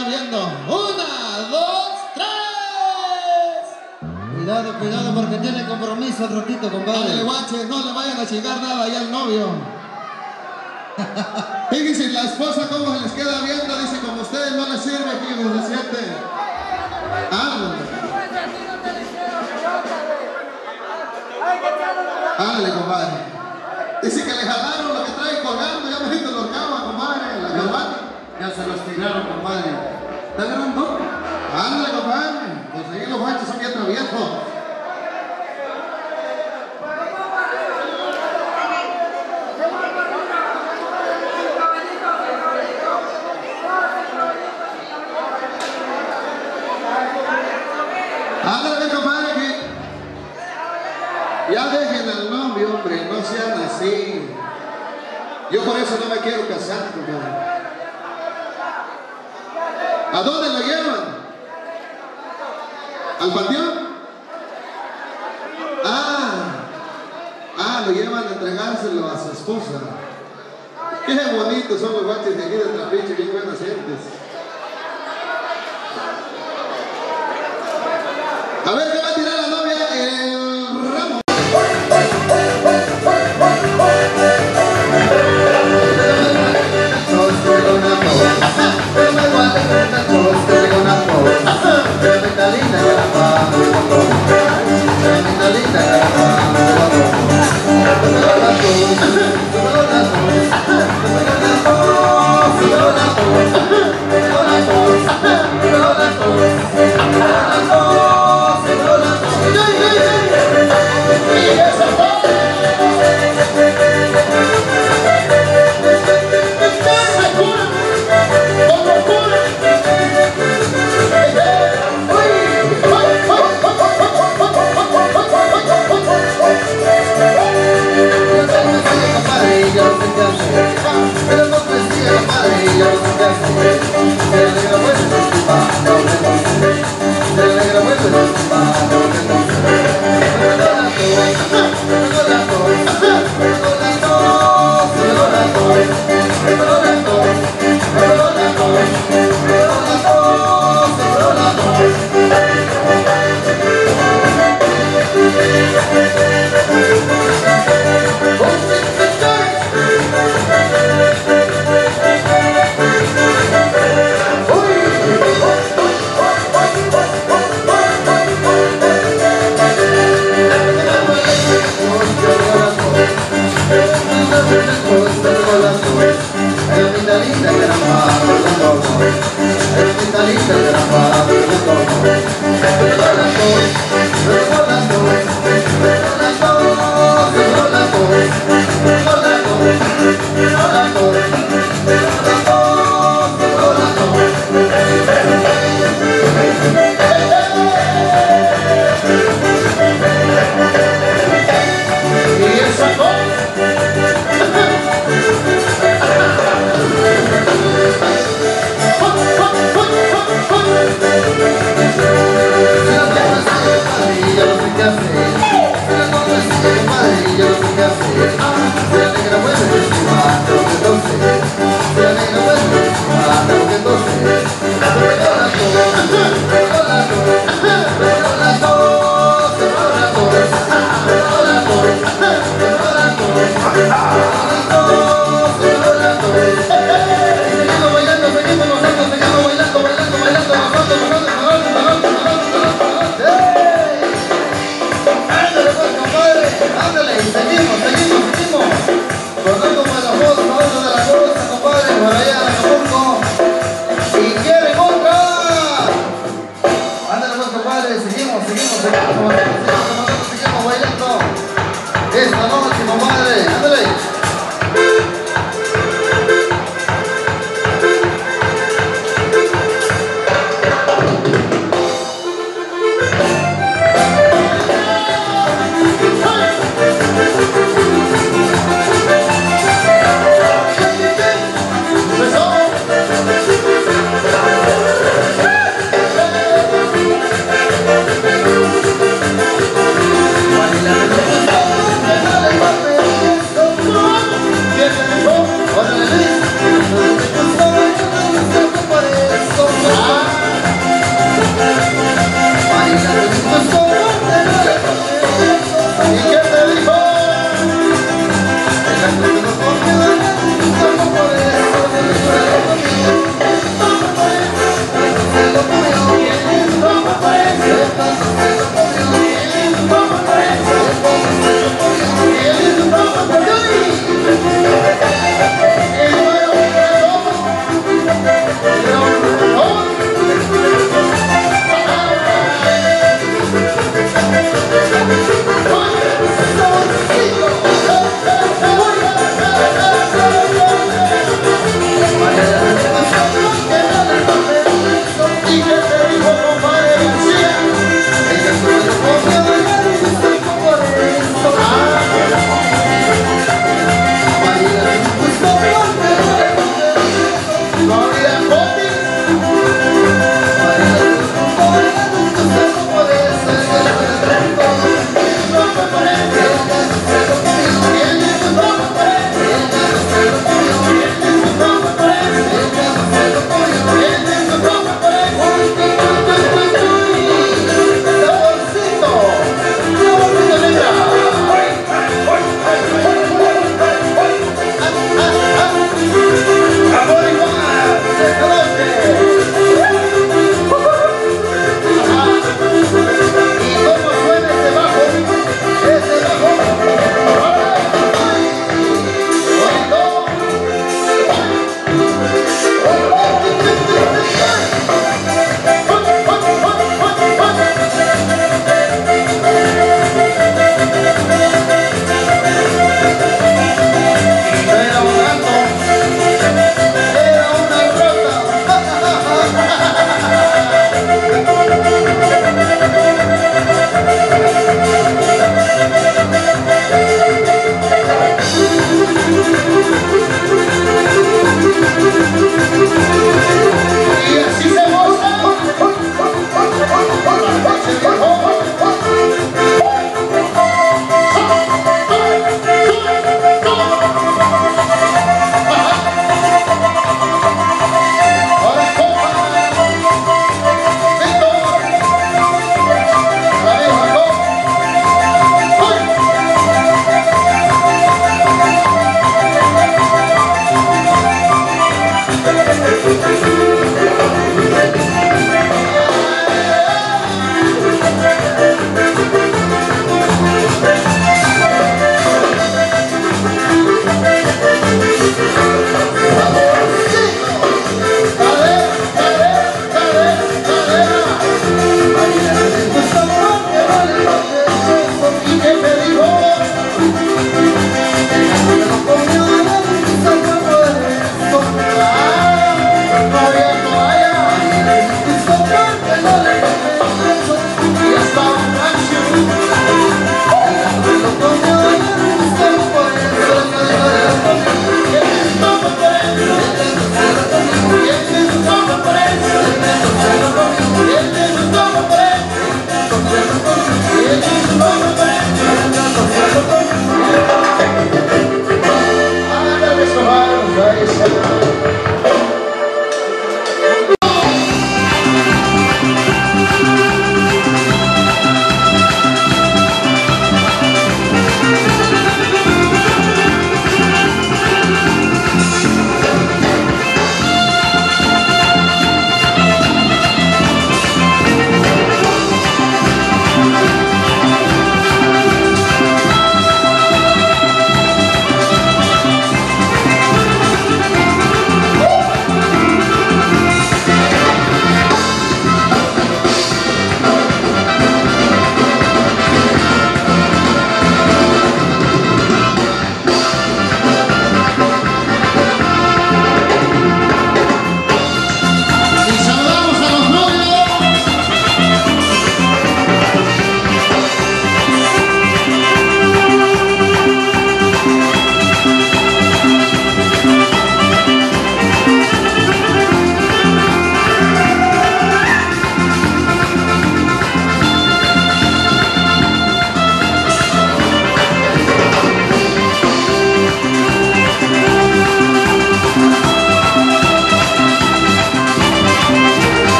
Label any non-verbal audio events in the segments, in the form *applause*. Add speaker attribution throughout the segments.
Speaker 1: viendo. Una, dos, tres.
Speaker 2: Cuidado, cuidado, porque tiene compromiso el ratito,
Speaker 1: Dale,
Speaker 2: compadre.
Speaker 1: guache, no le vayan a chingar nada ahí al novio. *laughs* Fíjense la esposa cómo se les queda viendo, dice, como ustedes no les sirve, aquí se siente. Ándale, ándale, compadre. Dice que le jalaron lo que trae colgando, ya me lo acaba, compadre, la corbata.
Speaker 2: Ya se los tiraron, compadre. ¿Está grabando?
Speaker 1: Ándale, compadre. Pues ahí los guachos son bien traviesos. Ándale, compadre, ya dejen al novio, hombre, no sean así. Yo por eso no me quiero casar, compadre. ¿A dónde lo llevan? ¿Al panteón? Ah, ah, lo llevan a entregárselo a su esposa. Qué bonitos son los guaches de aquí de Trapiche, bien buenas gentes. A ver,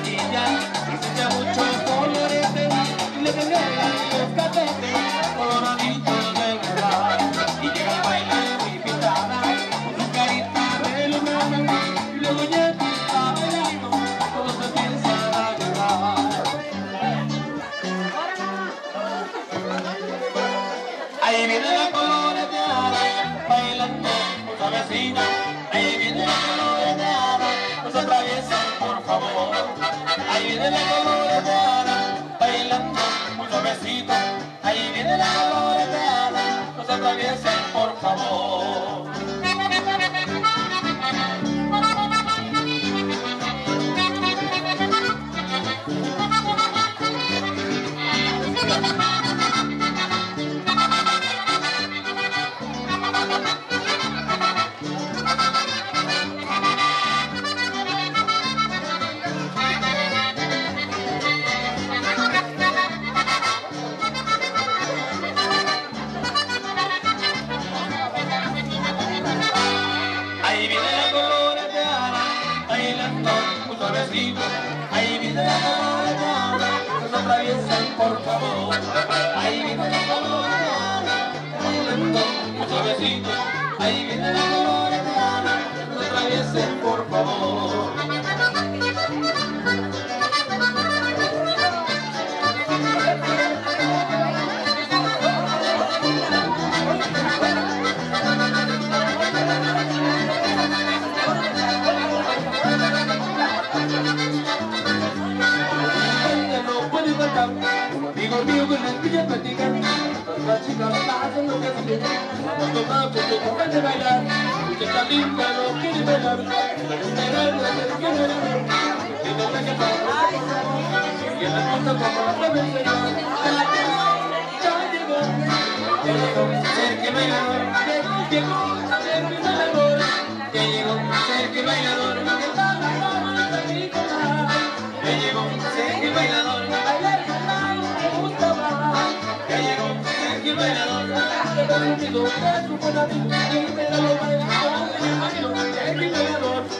Speaker 1: armadilha. Ahí
Speaker 3: viene la coloreteada, no se atraviesen, por favor. Hacen lo que quieren, cuando va porque tocan de bailar. Y esta linda no quiere bailar, la no se quiere bailar. Y no sé qué pasa, y en la cosa como la puede enseñar. Ya llegó, ya llegó, Sergio Bailador, llegó Bailador, ya llegó Sergio Bailador, que está la fama de. Ya llegó Sergio Bailador, bailar con la me gusta más. Bailador, conmigo, eres un buen amigo, y me da lo.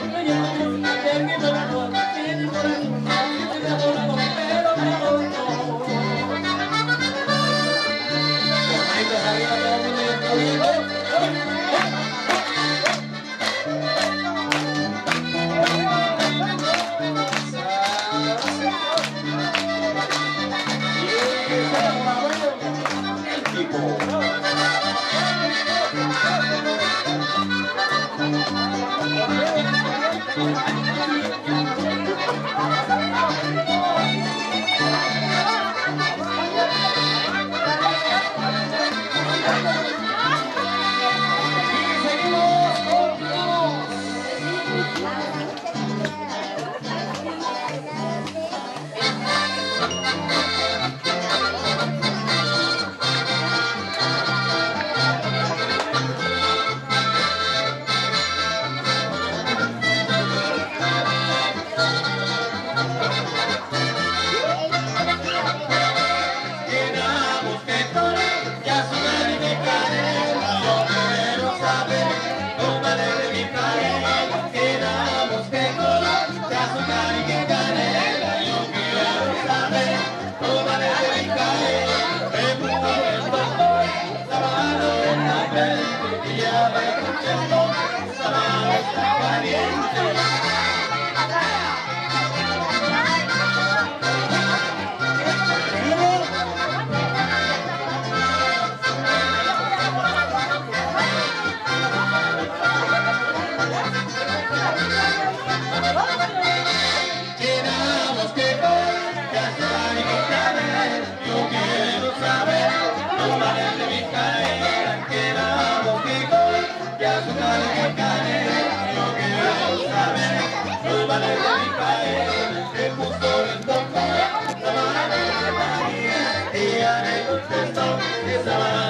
Speaker 3: eso.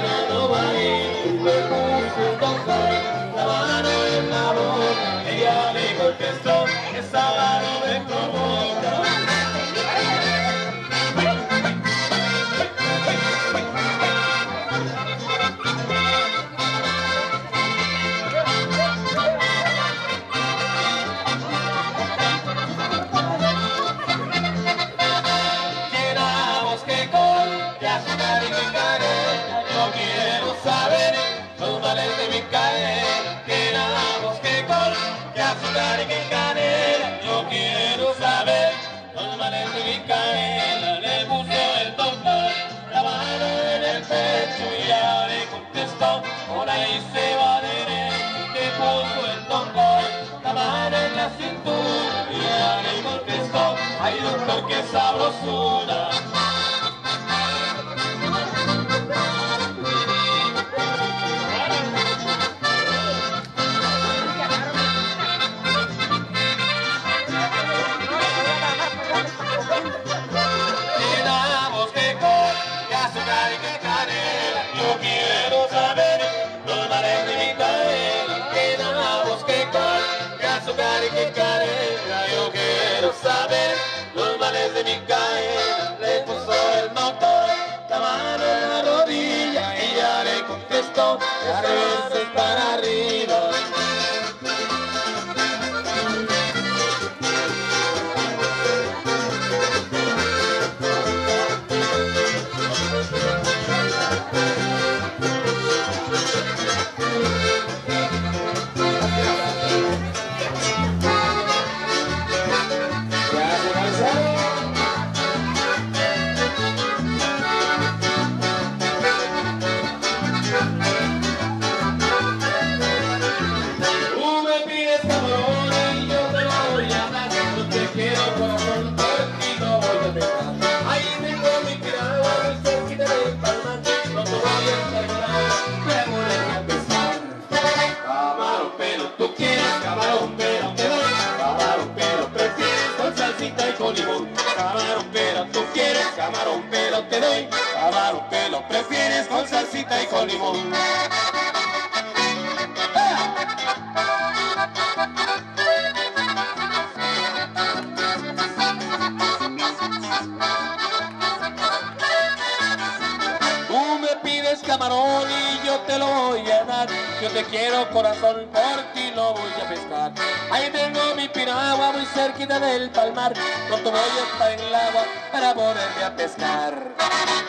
Speaker 3: Ay, doctor, qué sabrosura. That is the quiero corazón, por ti lo voy a pescar. Ahí tengo mi piragua muy cerquita del palmar. Pronto voy a estar en el agua para poderme a pescar.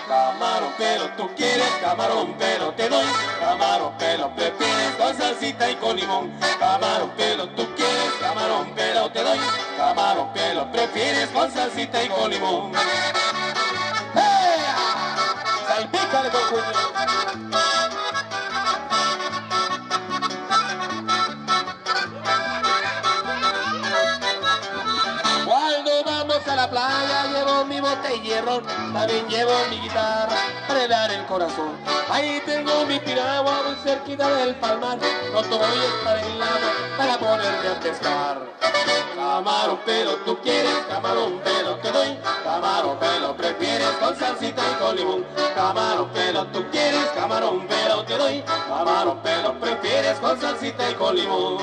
Speaker 3: Camarón, pero tú quieres camarón, pero te doy. Camarón, pero prefieres con salsita y con limón. Camarón, pero tú quieres camarón, pero te doy. Camarón, pero prefieres con salsita y con limón. ¡Hey! Salpícale con. Cuando vamos a la playa llevo mi botellero, también llevo mi guitarra para dar el corazón. Ahí tengo mi piragua muy cerquita del palmar, pronto voy a estar en el agua para ponerme a pescar. Camarón, pero tú quieres camarón, pero te doy. Camarón, pero prefieres con salsita y con limón. Camarón, pero tú quieres camarón, pero te doy. Camarón, pero prefieres con salsita y con limón.